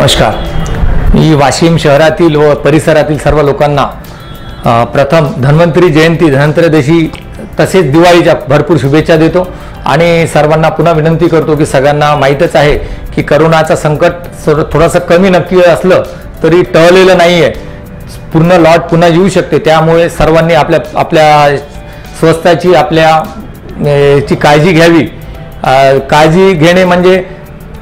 नमस्कार. मी वाशिम शहरातील व परिसरातील सर्व लोकांना प्रथम धन्वंतरी जयंती धनत्रयोदशी तसेच दिवाळीच्या भरपूर शुभेच्छा देतो आणि सर्वांना पुन्हा विनंती करतो की सगळ्यांना माहीतच आहे की करोनाचं संकट थोडंसं कमी नक्की असलं तरी टळलेलं नाही आहे पूर्ण लॉट पुन्हा येऊ शकते. त्यामुळे सर्वांनी आपल्या आपल्या स्वस्ताची आपल्या ची काळजी घ्यावी. काळजी घेणे म्हणजे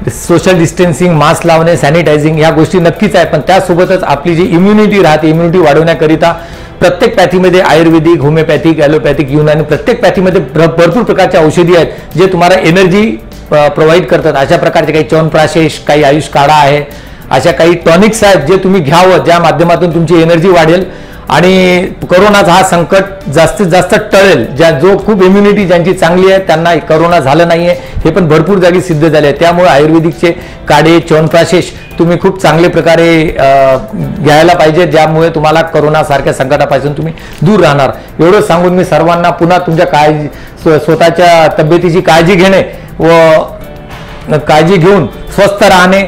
सोशल डिस्टन्सिंग मास्क लावणे सॅनिटायझिंग ह्या गोष्टी नक्कीच आहे पण त्यासोबतच आपली जी इम्युनिटी राहते इम्युनिटी वाढवण्याकरिता प्रत्येक पॅथीमध्ये आयुर्वेदिक होमिओपॅथिक ॲलोपॅथिक युनानी प्रत्येक पॅथीमध्ये भरपूर प्रकारच्या औषधी आहेत जे तुम्हाला एनर्जी प्रोव्हाइड करतात. अशा प्रकारचे काही च्यवनप्राशेष काही आयुष काढा आहे. अशा काही टॉनिक्स आहेत जे तुम्ही घ्यावं ज्या माध्यमातून तुमची एनर्जी वाढेल. आणि करोनाचा हा संकट जास्तीत जास्त टळेल. ज्या जो खूप इम्युनिटी ज्यांची चांगली आहे त्यांना करोना झालं नाही आहे हे पण भरपूर जागी सिद्ध झाले आहे त्यामुळे आयुर्वेदिकचे काढे च्यवनप्राशेष तुम्ही खूप चांगले प्रकारे घ्यायला पाहिजे ज्यामुळे तुम्हाला करोनासारख्या संकटापासून तुम्ही दूर राहणार. एवढं सांगून मी सर्वांना पुन्हा तुमच्या काळजी स्व- स्वतःच्या तब्येतीची काळजी घेणे व काळजी घेऊन स्वस्थ राहणे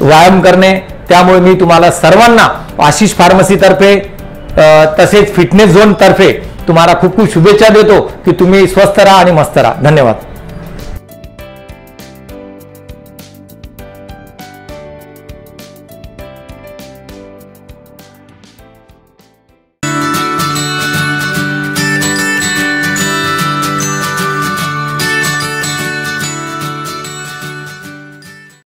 व्यायाम करणे. त्यामुळे मी तुम्हाला सर्वांना आशिष फार्मसीतर्फे तसेच फिटनेस झोन तर्फे तुम्हाला खूप खूप शुभेच्छा देतो की तुम्ही स्वस्थ राहा आणि मस्त राहा. धन्यवाद.